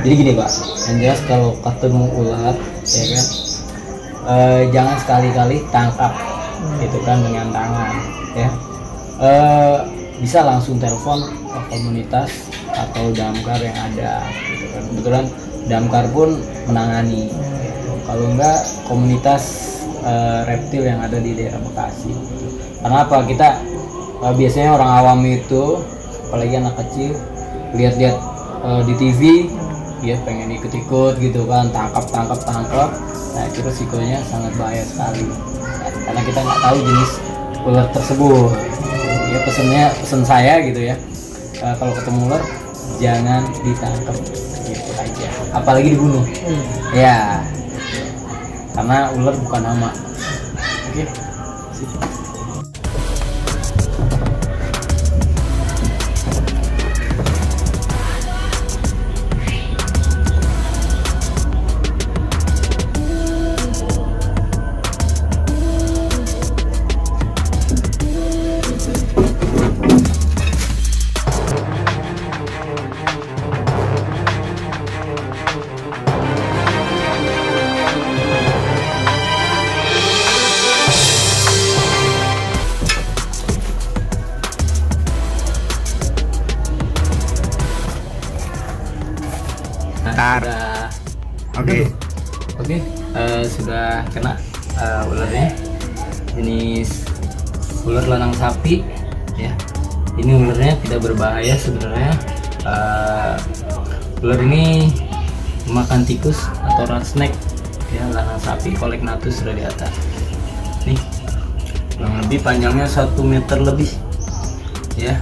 jadi gini pak. Yang jelas kalau ketemu ular ya kan eh, jangan sekali-kali tangkap gitu kan dengan tangan ya. Eh, bisa langsung telepon ke komunitas atau damkar yang ada gitu kan. Kebetulan damkar pun menangani gitu. kalau enggak komunitas eh, reptil yang ada di daerah Bekasi gitu. karena apa kita eh, biasanya orang awam itu apalagi anak kecil lihat-lihat eh, di TV dia pengen ikut-ikut gitu kan tangkap tangkap tangkap. Nah itu resikonya sangat bahaya sekali. Nah, karena kita nggak tahu jenis ular tersebut. Ya pesennya pesen saya gitu ya. Eh, kalau ketemu ular jangan ditangkap gitu aja. Apalagi dibunuh. Ya. Karena ular bukan nama. Oke. Sip. Nah, Tar. sudah Oke. Oke, eh, sudah kena eh, ularnya. Jenis ular lanang sapi, ya. Ini ularnya tidak berbahaya sebenarnya. Eh, ular ini memakan tikus atau rat snake, ya lanang sapi Colecnatus radiata. Nih, kurang lebih panjangnya satu meter lebih, ya.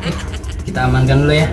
Oke, kita amankan dulu ya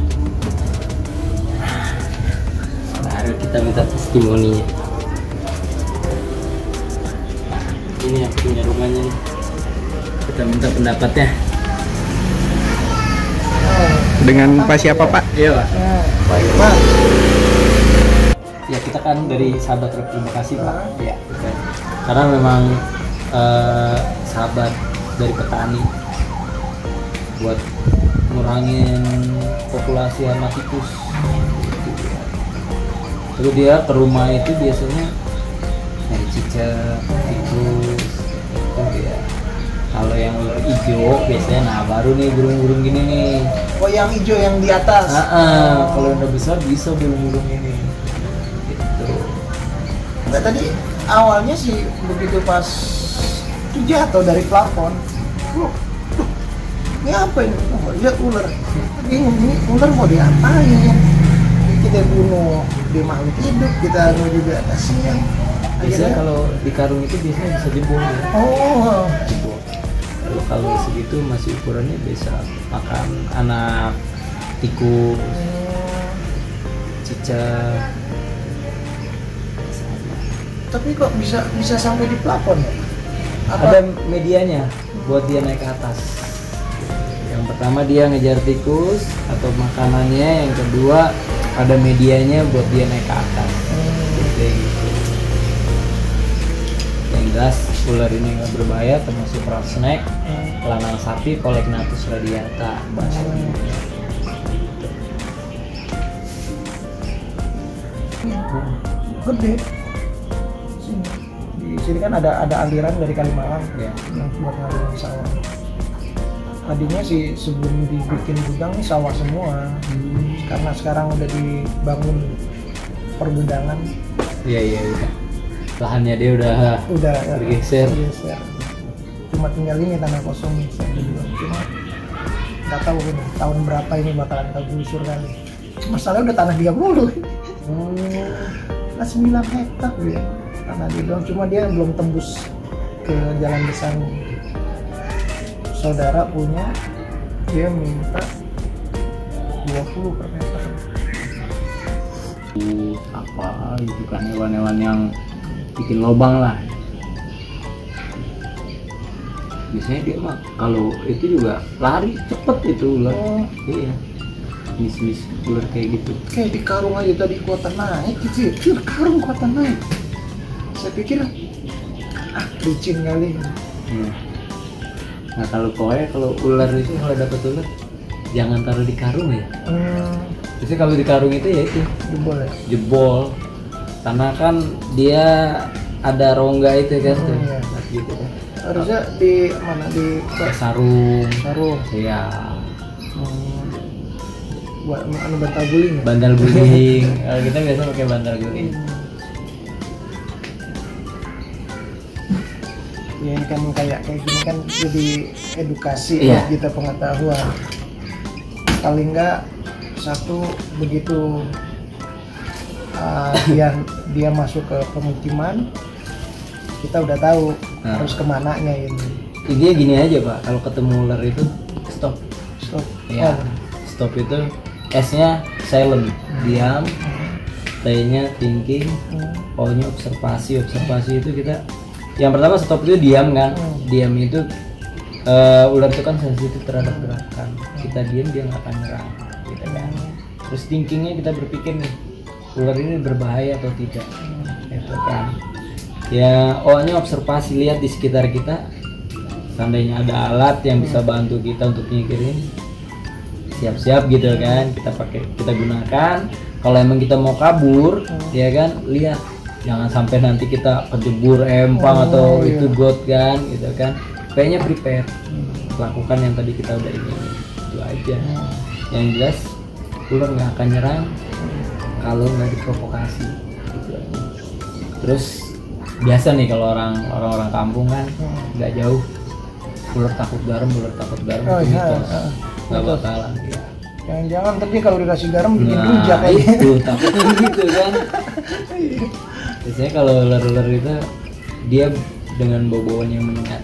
Baru kita minta testimoninya. Ini yang punya rumahnya nih. Kita minta pendapatnya. Dengan Pak siapa Pak? Iya pak. Pak. Ya kita kan dari sahabat terima kasih pak. Ya. Karena memang eh, sahabat dari petani buat ngurangin populasi hama tikus. Lalu dia ke rumah itu biasanya nyari cicak, tikus, itu dia. Kalau yang ular hijau biasanya nah baru nih burung-burung gini nih. Oh, yang hijau yang di atas. Ah, ah, kalau yang udah besar bisa burung-burung ini. Gitu. Enggak tadi awalnya sih begitu pas itu jatuh dari plafon. Loh, ini apa ini? Oh, lihat ular. Bingung ini ular mau diapain? Kita bunuh dia makhluk hidup, kita mau juga kasihan. Biasanya kalau di karung itu biasanya bisa jebol ya. oh, Jebol. Lalu kalau segitu masih ukurannya bisa makan anak tikus, cicak. tapi kok bisa bisa sampai di plafon ya? Ada medianya buat dia naik ke atas. Yang pertama dia ngejar tikus atau makanannya, yang kedua ada medianya buat dia naik ke atas. Gitu, gitu. Yang jelas ular ini nggak berbahaya termasuk rat snake, lanang sapi, Colecnatus radiata bahasanya. gede sini di sini kan ada ada aliran dari Kalimalang Ya. yang buat ngalirin sawah tadinya sih sebelum dibikin gudang nih sawah semua karena sekarang udah dibangun pergudangan. Iya iya iya. Lahannya dia udah udah Bergeser. bergeser. cuma tinggal ini tanah kosong cuma nggak tahu ini tahun berapa ini bakalan kegusur kali. Masalahnya udah tanah dia mulu Oh, Nah, 9 hektar dia tanah dia doang. Cuma dia belum tembus ke jalan besar saudara punya dia minta 20 per meter. Apa gitu kan hewan-hewan yang bikin lobang lah. Biasanya dia mah kalau itu juga lari cepet itu ular. Oh. iya. Jenis-jenis ular kayak gitu. Kayak di karung aja tadi kuota naik gitu ya karung kuota naik. Saya pikir ah licin kali. Iya. nah kalau koe kalau ular itu kalau dapat ular jangan taruh di karung ya. Hmm, biasanya kalau di karung itu ya itu. Jebol ya? Jebol. Karena kan dia ada rongga itu kan tuh. Hmm, iya. Nah, gitu kan. Harusnya di mana? Di sarung. Sarung. Ya hmm, buat anu bantal guling ya? bantal guling. Kalau kita biasa pakai bantal guling. Ya ini kan kayak kayak gini kan jadi edukasi Iya. buat kita pengetahuan paling enggak satu begitu uh, dia dia masuk ke pemukiman kita udah tahu Nah. harus ke mananya ini. Intinya gini aja pak. Kalau ketemu ular itu stop. Stop. Ya Oh. stop itu. S nya silent diam. T nya thinking. Hmm. O nya observasi. Observasi itu kita yang pertama stop itu diam kan? Hmm. diam itu eh, ular itu kan sensitif terhadap gerakan. Kita diam dia nggak akan nyerang gitu kan. Terus thinkingnya kita berpikir nih ular ini berbahaya atau tidak gitu kan. Ya O nya observasi lihat di sekitar kita. Seandainya ada alat yang bisa bantu kita untuk nyikirin siap-siap gitu kan. Kita pakai kita gunakan. Kalau emang kita mau kabur ya kan lihat. Jangan sampai nanti kita kejebur empang Oh, atau iya. itu got kan gitu kan kayaknya prepare. Lakukan yang tadi kita udah ini. Itu aja. Yang jelas ular nggak akan nyerang kalau nggak diprovokasi. Gitu aja. terus biasa nih kalau orang orang-orang kampung kan nggak jauh. Ular takut garam ular takut garam Oh, itu iya, mitos. iya. nggak bakalan ya. jangan-jangan tadi kalau dikasih garam bikin nah rujak itu takutnya gitu kan. Biasanya kalau ular-ular itu dia dengan bau-bauan yang menyengat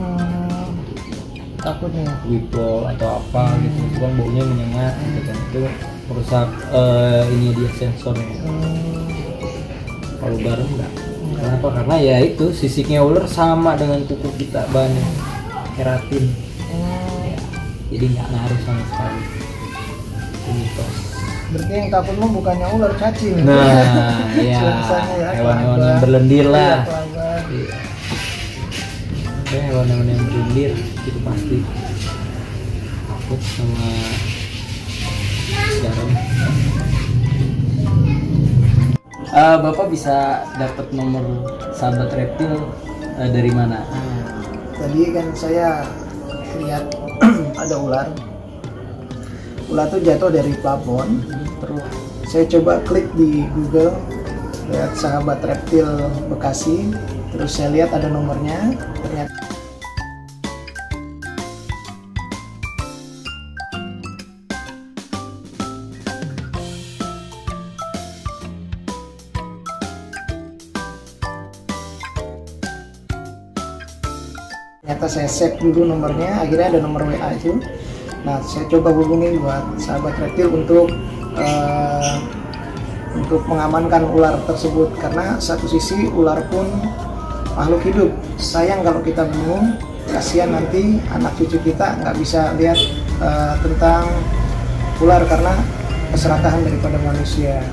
Hmm, takutnya. Wipol atau apa gitu itu kan baunya menyengat gitu kan. Itu merusak eh, ini dia sensornya. Hmm, kalau garam enggak. Kenapa? Karena ya itu sisiknya ular sama dengan kuku kita bahannya keratin. Hmm. ya, jadi nggak ngaruh sama sekali. Itu mitos berarti yang takut mah bukannya ular cacing. Nah ya Biasanya ya, hewan-hewan yang berlendir lah. Iya. Iya. Oke, hewan-hewan yang berlendir itu pasti. Takut sama garam. Eh, Bapak bisa dapat nomor sahabat reptil eh, dari mana? tadi kan saya lihat ada ular. Ular tuh jatuh dari plafon. Terus? Saya coba klik di Google lihat sahabat reptil Bekasi. Terus saya lihat ada nomornya. Ternyata ternyata saya save dulu nomornya akhirnya ada nomor WA itu. Nah saya coba hubungi buat sahabat reptil untuk eh, untuk mengamankan ular tersebut. Karena satu sisi ular pun makhluk hidup. Sayang kalau kita bingung kasihan nanti anak cucu kita nggak bisa lihat eh, tentang ular karena keserakahan daripada manusia.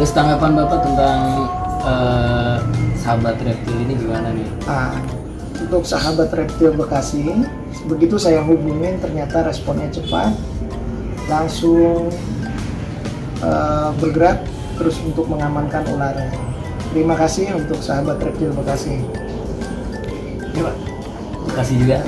Terus tanggapan Bapak tentang eh, sahabat reptil ini gimana nih? Nah, untuk sahabat reptil Bekasi, begitu saya hubungin ternyata responnya cepat, langsung eh, bergerak terus untuk mengamankan ularnya. Terima kasih untuk sahabat reptil Bekasi. Terima kasih juga.